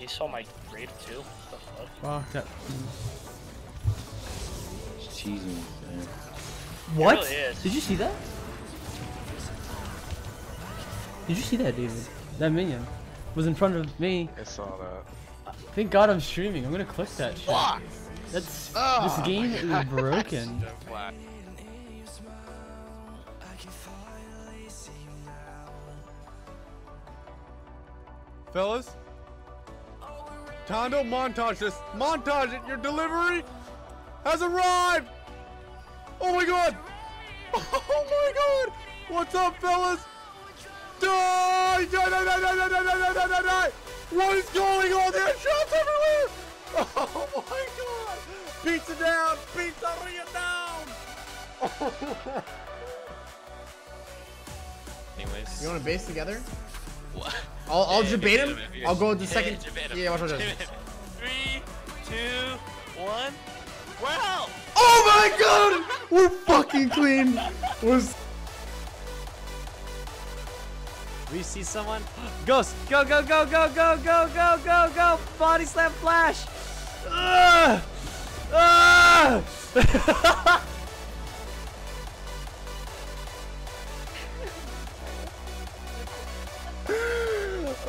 he saw my raid too. What the fuck? That. Just teasing me, man. What? really. Did you see that? Did you see that, David? That minion was in front of me. I saw that. Thank God I'm streaming. I'm gonna click that shit. Fuck! That's Oh, this game is broken. Flat. Fellas? Tondo, montage this. Montage it. Your delivery has arrived. Oh my god. Oh my god. What's up, fellas? Die! Die, die, die, die, die, die, die, die, die, die. What is going on? There are shots everywhere. Oh my god. Pizza down. Pizzeria down. Anyways. You want to base together? What? I'll, I'll Yeah, debate him. him I'll go to the second. Yeah, watch, watch, watch. Three, two, one. Wow! Oh my god! We're fucking clean. We're We see someone. Ghost! Go, go, go, go, go, go, go, go, go! Body slam flash! Ugh! Ugh!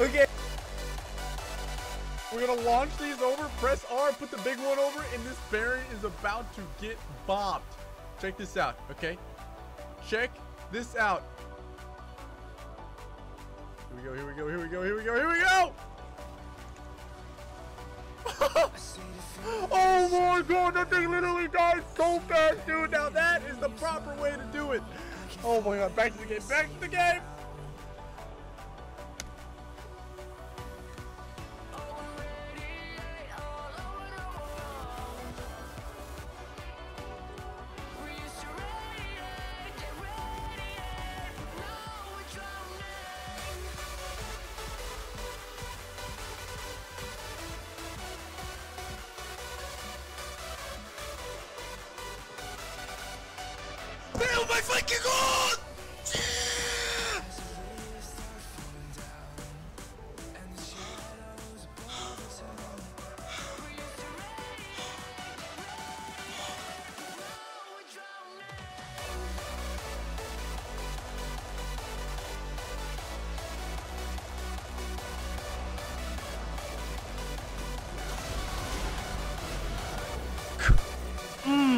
Okay. We're gonna launch these over, press R, put the big one over, and this Baron is about to get bombed. Check this out, okay? Check this out. Here we go, here we go, here we go, here we go, here we go! oh my god, that thing literally died so fast, dude. Now that is the proper way to do it. Oh my god, back to the game, back to the game! Oh my fucking god!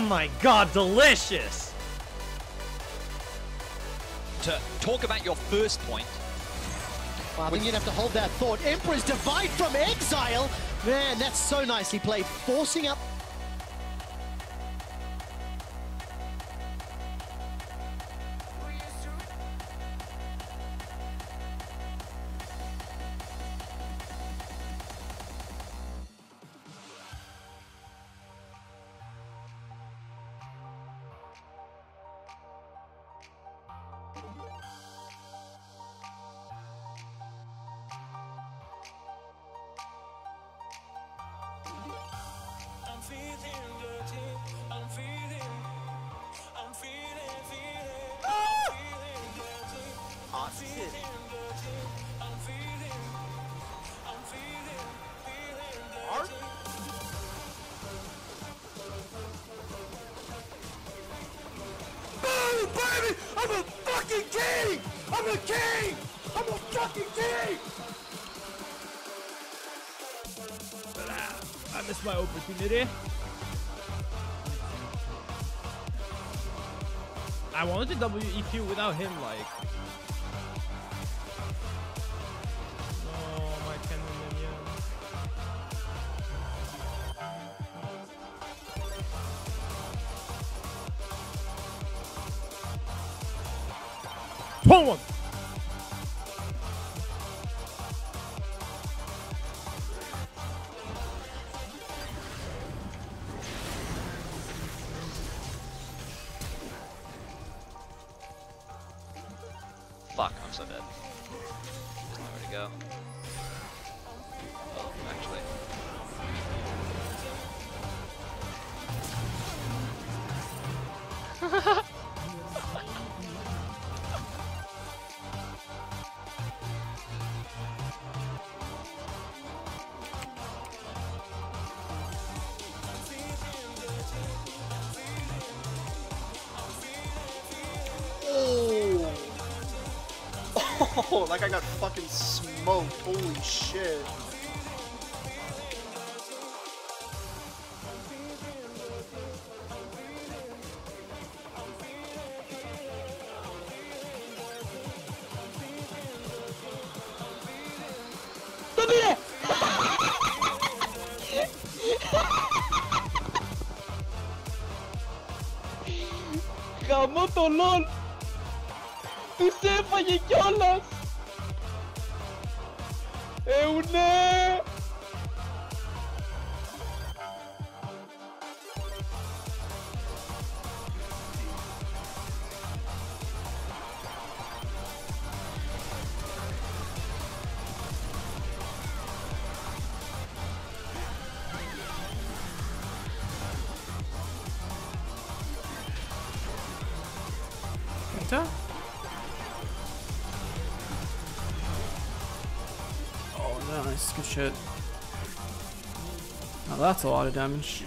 My god, delicious! To talk about your first point, I think you'd have to hold that thought. Emperor's Divide from Exile! Man, that's so nicely played. Forcing up I'm a king! I'm a fucking king! I missed my opportunity. I wanted to WEQ without him, like. One. fuck, I'm so dead. There's nowhere to go. Oh, actually. Oh, that guy got fucking smoked. Holy shit. Kamu tolol. Usted fallecholas. Eune. Enter? Nice. Good shit. Now that's a lot of damage.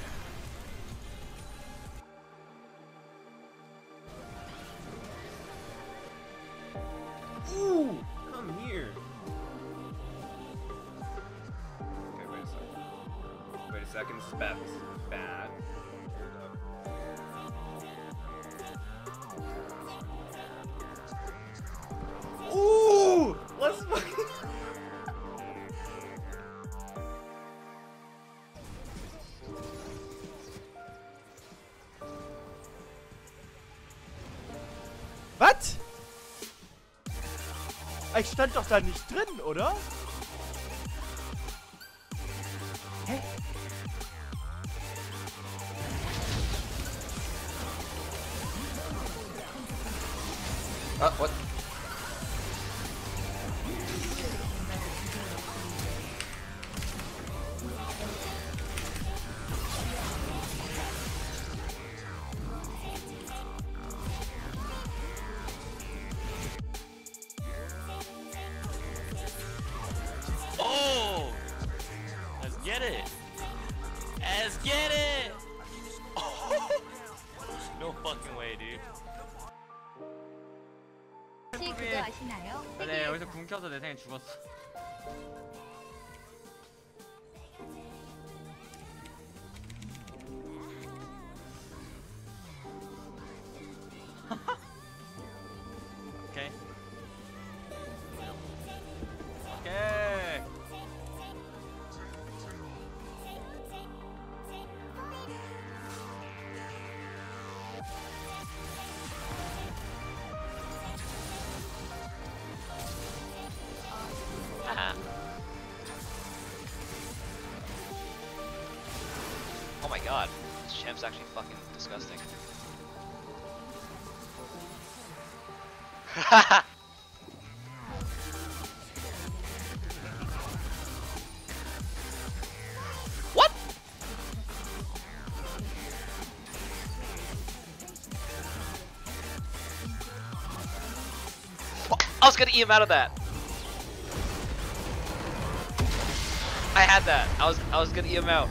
Ooh, come here. Okay, wait a second. Bad. Ich stand doch da nicht drin, oder? Hä? Uh, what? 그래 네, 여기서 굶켜서 내 생에 죽었어. God, this champ's actually fucking disgusting. what? Oh, I was gonna eat him out of that. I had that. I was I was gonna eat him out.